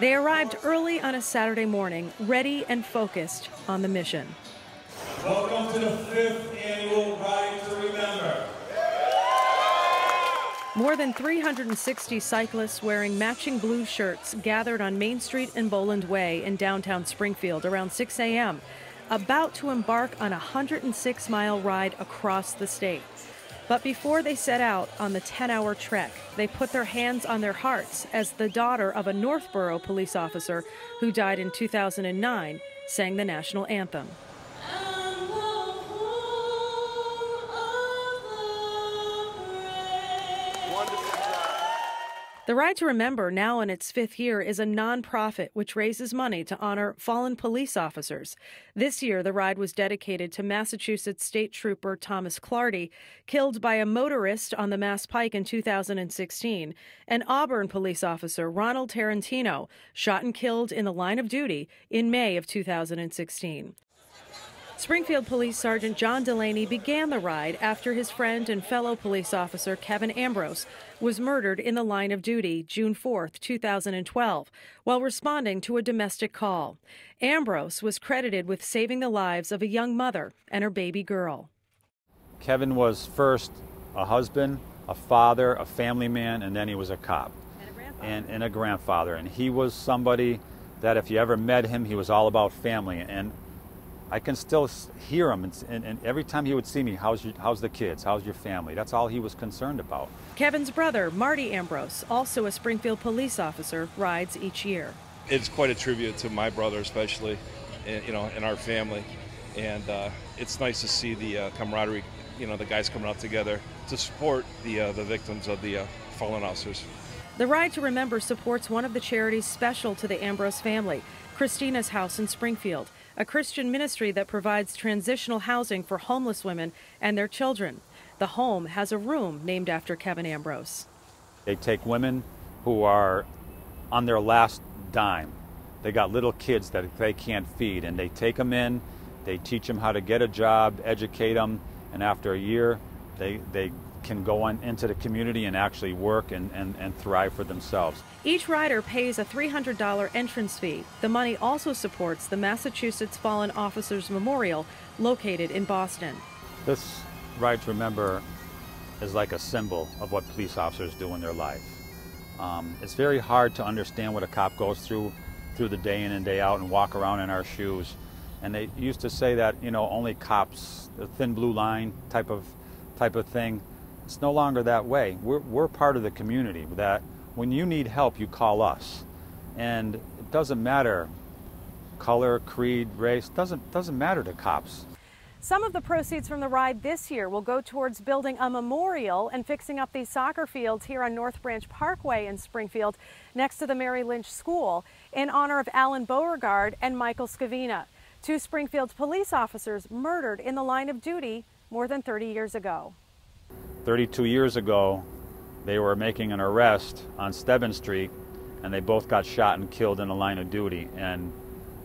They arrived early on a Saturday morning, ready and focused on the mission. Welcome to the fifth annual Ride to Remember. More than 360 cyclists wearing matching blue shirts gathered on Main Street and Boland Way in downtown Springfield around 6 a.m., about to embark on a 106 mile ride across the state. But before they set out on the 10 hour trek, they put their hands on their hearts as the daughter of a Northborough police officer who died in 2009 sang the national anthem. The Ride to Remember, now in its fifth year, is a nonprofit which raises money to honor fallen police officers. This year, the ride was dedicated to Massachusetts State Trooper Thomas Clardy, killed by a motorist on the Mass Pike in 2016, and Auburn police officer Ronald Tarantino, shot and killed in the line of duty in May of 2016. Springfield Police Sergeant John Delaney began the ride after his friend and fellow police officer Kevin Ambrose was murdered in the line of duty June 4, 2012, while responding to a domestic call. Ambrose was credited with saving the lives of a young mother and her baby girl. Kevin was first a husband, a father, a family man, and then he was a cop and, and a grandfather. And he was somebody that if you ever met him, he was all about family. And I can still hear him, and, and, and, every time he would see me, how's, your, how's the kids? How's your family? That's all he was concerned about. Kevin's brother, Marty Ambrose, also a Springfield police officer, rides each year. It's quite a tribute to my brother, especially, and, you know, and our family. And uh, it's nice to see the uh, camaraderie, you know, the guys coming out together to support the, uh, the victims of the uh, fallen officers. The Ride to Remember supports one of the charities special to the Ambrose family, Christina's House in Springfield a Christian ministry that provides transitional housing for homeless women and their children. The home has a room named after Kevin Ambrose. They take women who are on their last dime. They got little kids that they can't feed, and they take them in, they teach them how to get a job, educate them, and after a year, they, they can go on into the community and actually work and, and, and thrive for themselves. Each rider pays a $300 entrance fee. The money also supports the Massachusetts Fallen Officers Memorial located in Boston. This Ride to Remember is like a symbol of what police officers do in their life. Um, it's very hard to understand what a cop goes through through the day in and day out and walk around in our shoes. And they used to say that, you know, only cops, the thin blue line type of type of thing. It's no longer that way. We're, we're part of the community that when you need help, you call us. And it doesn't matter color, creed, race, doesn't, doesn't matter to cops. Some of the proceeds from the ride this year will go towards building a memorial and fixing up these soccer fields here on North Branch Parkway in Springfield next to the Mary Lynch School in honor of Alan Beauregard and Michael Schiavina, two Springfield police officers murdered in the line of duty more than 30 years ago. 32 years ago, they were making an arrest on Stebbins Street, and they both got shot and killed in the line of duty. And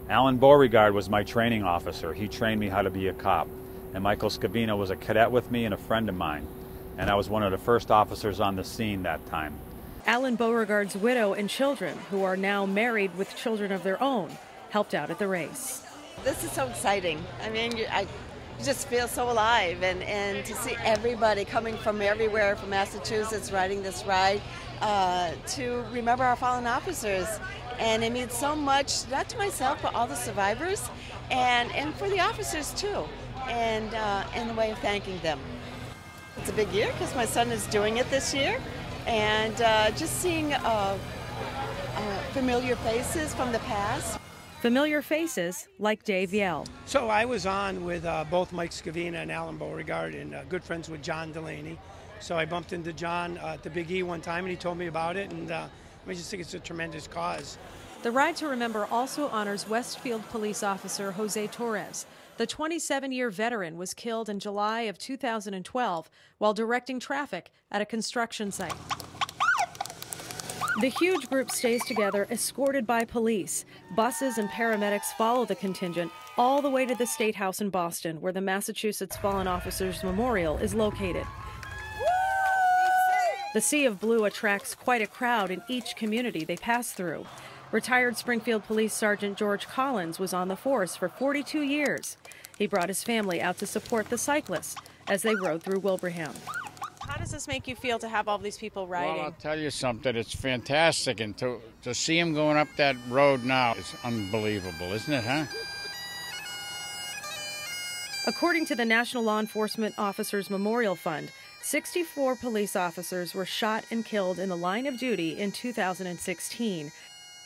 Alan Beauregard was my training officer. He trained me how to be a cop. And Michael Scavino was a cadet with me and a friend of mine. And I was one of the first officers on the scene that time. Alan Beauregard's widow and children, who are now married with children of their own, helped out at the race. This is so exciting. I mean, I just feel so alive and, and to see everybody coming from everywhere from Massachusetts riding this ride uh, to remember our fallen officers. And it means so much, not to myself, but all the survivors and, and for the officers too, and uh, in the way of thanking them. It's a big year because my son is doing it this year, and uh, just seeing uh, uh, familiar faces from the past Familiar faces like Dave Yell. So I was on with uh, both Mike Schiavina and Alan Beauregard and uh, good friends with John Delaney. So I bumped into John uh, at the Big E one time and he told me about it and uh, I just think it's a tremendous cause. The Ride to Remember also honors Westfield police officer Jose Torres. The 27 year veteran was killed in July of 2012 while directing traffic at a construction site. The huge group stays together, escorted by police. Buses and paramedics follow the contingent all the way to the State House in Boston, where the Massachusetts Fallen Officers Memorial is located. The Sea of Blue attracts quite a crowd in each community they pass through. Retired Springfield Police Sergeant George Collins was on the force for 42 years. He brought his family out to support the cyclists as they rode through Wilbraham. How does this make you feel to have all these people riding? Well, I'll tell you something. It's fantastic, and to to see them going up that road now is unbelievable, isn't it, huh? According to the National Law Enforcement Officers Memorial Fund, 64 police officers were shot and killed in the line of duty in 2016.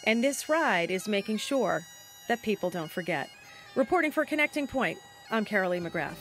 And this ride is making sure that people don't forget. Reporting for Connecting Point, I'm Carolee McGrath.